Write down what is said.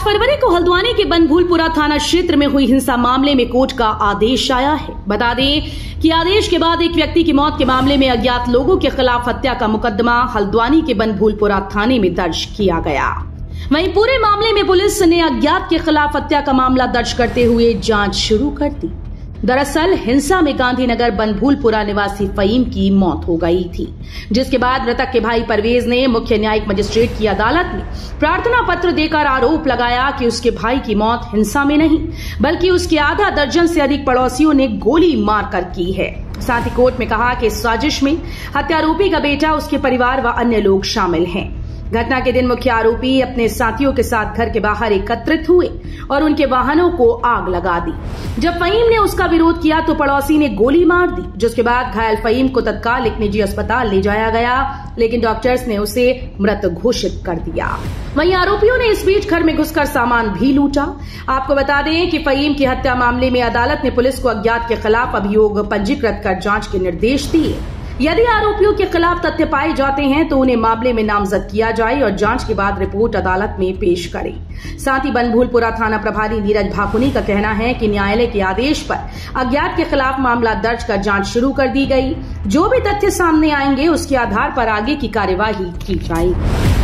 फरवरी को हल्द्वानी के बनभूलपुरा थाना क्षेत्र में हुई हिंसा मामले में कोर्ट का आदेश आया है। बता दें कि आदेश के बाद एक व्यक्ति की मौत के मामले में अज्ञात लोगों के खिलाफ हत्या का मुकदमा हल्द्वानी के बनभूलपुरा थाने में दर्ज किया गया। वहीं पूरे मामले में पुलिस ने अज्ञात के खिलाफ हत्या का मामला दर्ज करते हुए जाँच शुरू कर दी। दरअसल हिंसा में गांधीनगर बनभूलपुरा निवासी फईम की मौत हो गई थी, जिसके बाद मृतक के भाई परवेज ने मुख्य न्यायिक मजिस्ट्रेट की अदालत में प्रार्थना पत्र देकर आरोप लगाया कि उसके भाई की मौत हिंसा में नहीं, बल्कि उसके आधा दर्जन से अधिक पड़ोसियों ने गोली मारकर की है। साथ ही कोर्ट में कहा कि इस साजिश में हत्यारोपी का बेटा, उसके परिवार व अन्य लोग शामिल हैं। घटना के दिन मुख्य आरोपी अपने साथियों के साथ घर के बाहर एकत्रित हुए और उनके वाहनों को आग लगा दी। जब फहीम ने उसका विरोध किया तो पड़ोसी ने गोली मार दी, जिसके बाद घायल फहीम को तत्काल एक निजी अस्पताल ले जाया गया, लेकिन डॉक्टर्स ने उसे मृत घोषित कर दिया। वहीं आरोपियों ने इस बीच घर में घुसकर सामान भी लूटा। आपको बता दें कि फहीम की हत्या मामले में अदालत ने पुलिस को अज्ञात के खिलाफ अभियोग पंजीकृत कर जाँच के निर्देश दिए। यदि आरोपियों के खिलाफ तथ्य पाए जाते हैं तो उन्हें मामले में नामजद किया जाए और जाँच के बाद रिपोर्ट अदालत में पेश करें। साथ ही बनभूलपुरा थाना प्रभारी नीरज भाकुनी का कहना है कि न्यायालय के आदेश पर अज्ञात के खिलाफ मामला दर्ज कर जाँच शुरू कर दी गई। जो भी तथ्य सामने आएँगे, उसके आधार पर आगे की कार्यवाही की जाएगी।